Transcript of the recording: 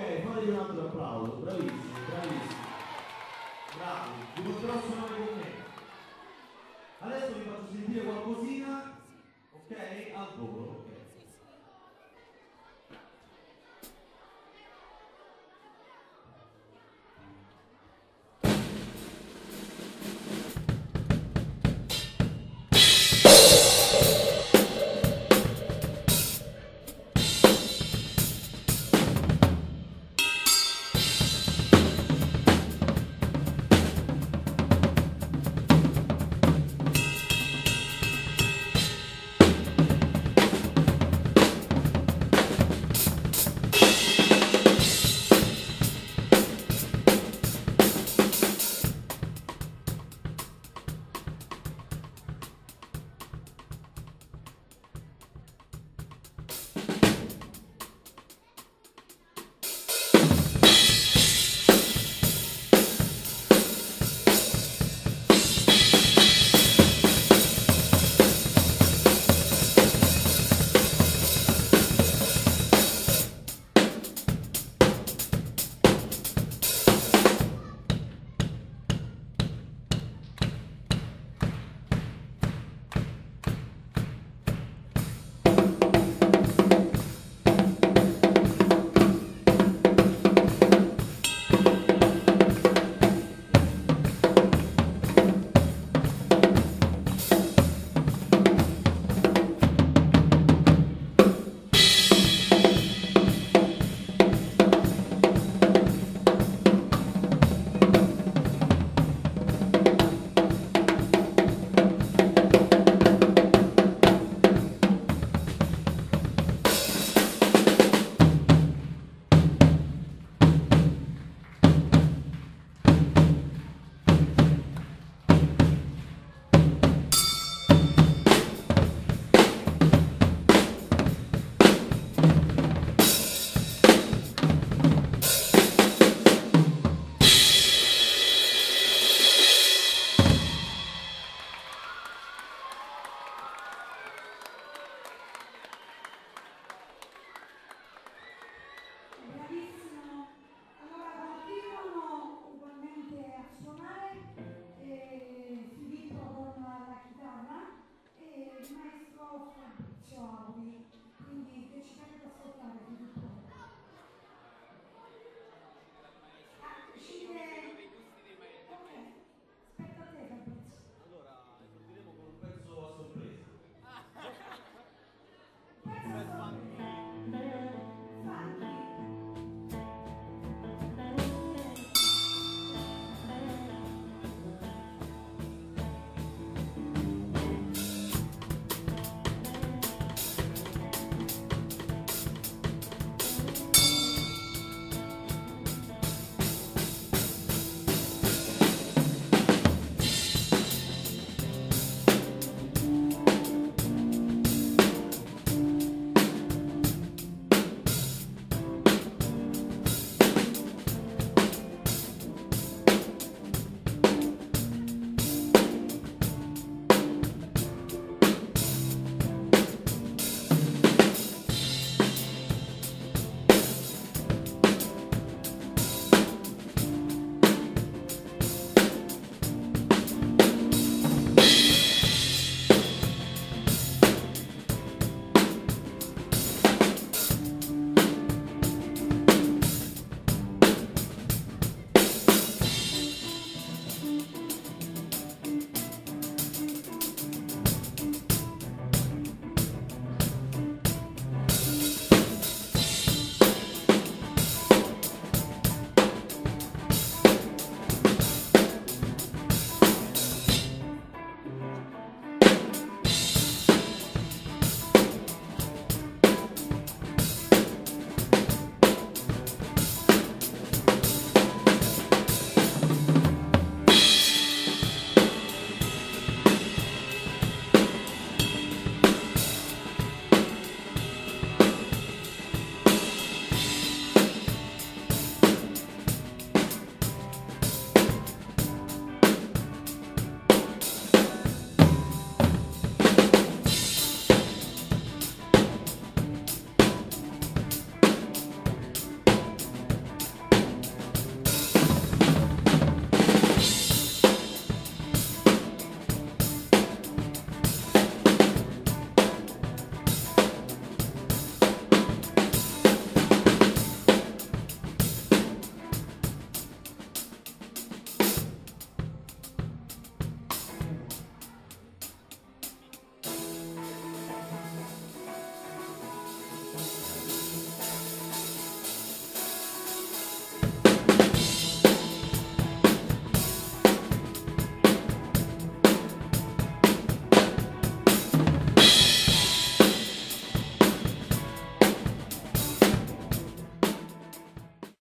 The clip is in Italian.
Ok, fategli un altro applauso, bravissimi, bravissimi. Bravi, vi porterò suonare con me. Adesso vi faccio sentire qualcosina, ok? Al volo,